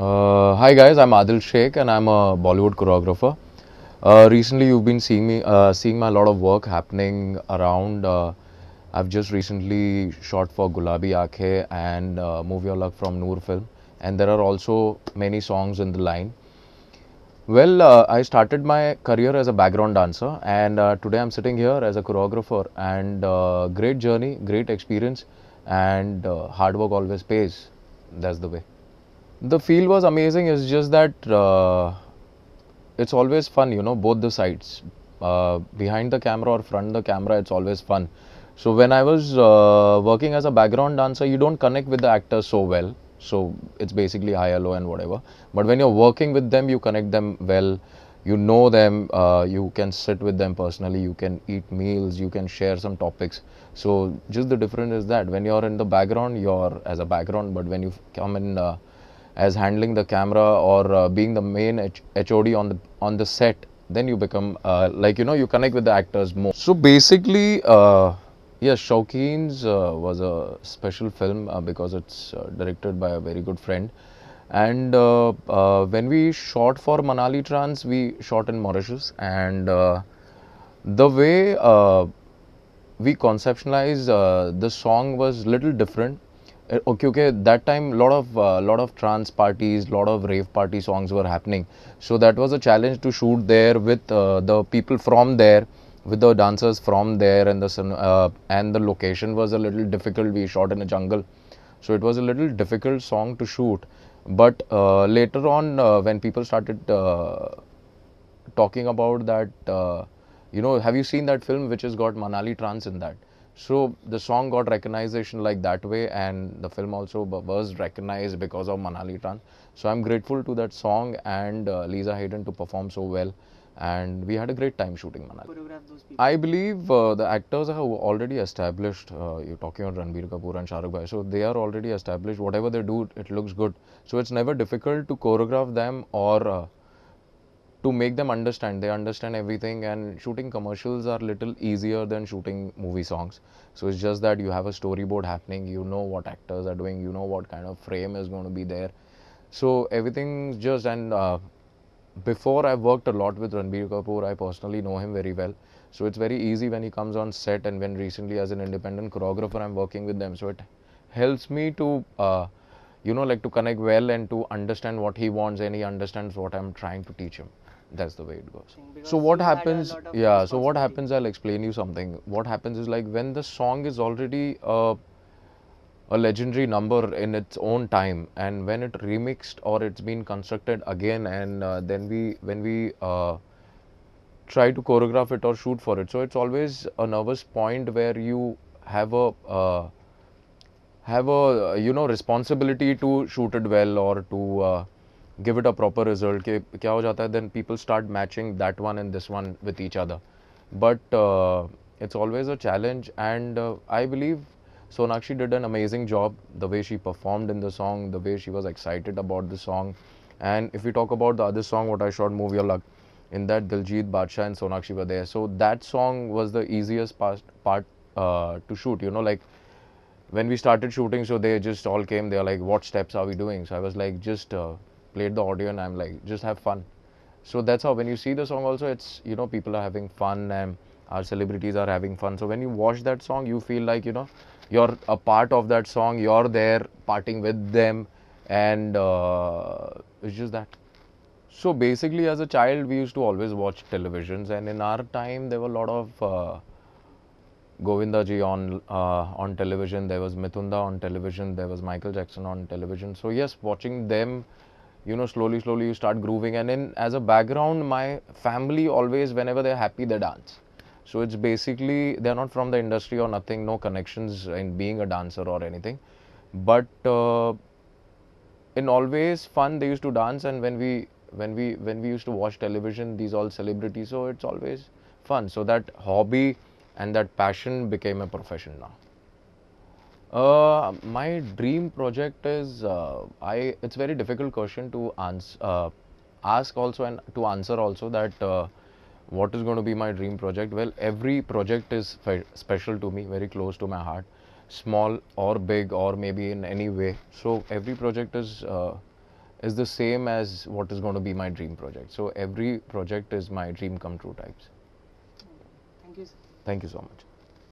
Uh, hi guys, I'm Adil Shaikh and I'm a Bollywood choreographer. Uh, recently, you've been seeing me, uh, seeing my lot of work happening around. Uh, I've just recently shot for Gulabi Aankhen and uh, Move Your Lakk from Noor film, and there are also many songs in the line. Well, uh, I started my career as a background dancer, and today I'm sitting here as a choreographer. And great journey, great experience, and hard work always pays. That's the way. The feel was amazing. It's just that uh, it's always fun, you know, both the sides. Uh, behind the camera or front the camera, it's always fun. So when I was uh, working as a background dancer, you don't connect with the actors so well. So it's basically high, low, and whatever. But when you're working with them, you connect them well. You know them. Uh, you can sit with them personally. You can eat meals. You can share some topics. So just the difference is that when you're in the background, you're as a background. But when you come in uh, as handling the camera or uh, being the main H- HOD on the on the set, then you become uh, like you know you connect with the actors more. So basically, uh, yes, Shaukeens uh, was a special film uh, because it's uh, directed by a very good friend. And uh, when we shot for Manali Trance, we shot in Mauritius, and the way we conceptualized the song was little different okay okay. That time lot of uh, lot of trance parties lot of rave party songs were happening. So that was a challenge to shoot there with uh, the people from there with the dancers from there and the uh, and the location was a little difficult. We shot in a jungle. So it was a little difficult song to shoot. But uh, later on uh, when people started uh, talking about that uh, you know have you seen that film which has got manali trance in that so the song got recognition like that way and the film also was recognized because of manali trance so i'm grateful to that song and uh, lisa haydon to perform so well and we had a great time shooting manali choreograph those people? I believe uh, the actors are already established. Uh, you're talking about Ranbir Kapoor and Shah Rukh Bhai, so they are already established. Whatever they do, it looks good. So it's never difficult to choreograph them or uh, to make them understand. They understand everything, and shooting commercials are little easier than shooting movie songs. So it's just that you have a storyboard happening. You know what actors are doing. You know what kind of frame is going to be there. So everything's just and. Uh, before I worked a lot with Ranbir Kapoor, I personally know him very well. So it's very easy when he comes on set, and when recently as an independent choreographer, I'm working with them. So it helps me to, uh, you know, like to connect well and to understand what he wants, and he understands what I'm trying to teach him. That's the way it goes. Because So what you had a happens? Yeah. So what happens? I'll explain you something. What happens is like when the song is already uh, a legendary number in its own time and when it remixed or it's been constructed again and uh, then we when we uh, try to choreograph it or shoot for it so it's always a nervous point where you have a uh, have a you know responsibility to shoot it well or to uh, give it a proper result ke, kya ho jata hai, then people start matching that one and this one with each other. But uh, it's always a challenge and uh, i believe sonakshi did an amazing job the way she performed in the song the way she was excited about the song. And if we talk about the other song what i shot move your lakk in that diljit badshah and sonakshi were there. So that song was the easiest part, part uh, to shoot you know like when we started shooting, so they just all came. They're like, "What steps are we doing?" So I was like, "Just uh, played the audio, and I'm like, just have fun." So that's how when you see the song, also it's you know people are having fun and our celebrities are having fun. So when you watch that song, you feel like you know you're a part of that song. You're there parting with them, and uh, it's just that. So basically, as a child, we used to always watch televisions, and in our time, there were a lot of uh, Govinda ji on uh, on television. There was Mithunda on television. There was Michael Jackson on television. So yes, watching them, you know, slowly, slowly you start grooving. And in as a background, my family always, whenever they're happy, they dance. So it's basically they're not from the industry or nothing, no connections in being a dancer or anything. But uh, in always fun, they used to dance, and when we when we when we used to watch television, these all celebrities. So it's always fun. So that hobby and that passion became a profession now. Uh, my dream project is uh, I. It's very difficult question to answer, uh, ask also and to answer also that uh, what is going to be my dream project. Well, every project is special to me, very close to my heart, small or big or maybe in any way. So every project is uh, is the same as what is going to be my dream project. So every project is my dream come true types. Thank you. Thank you so much.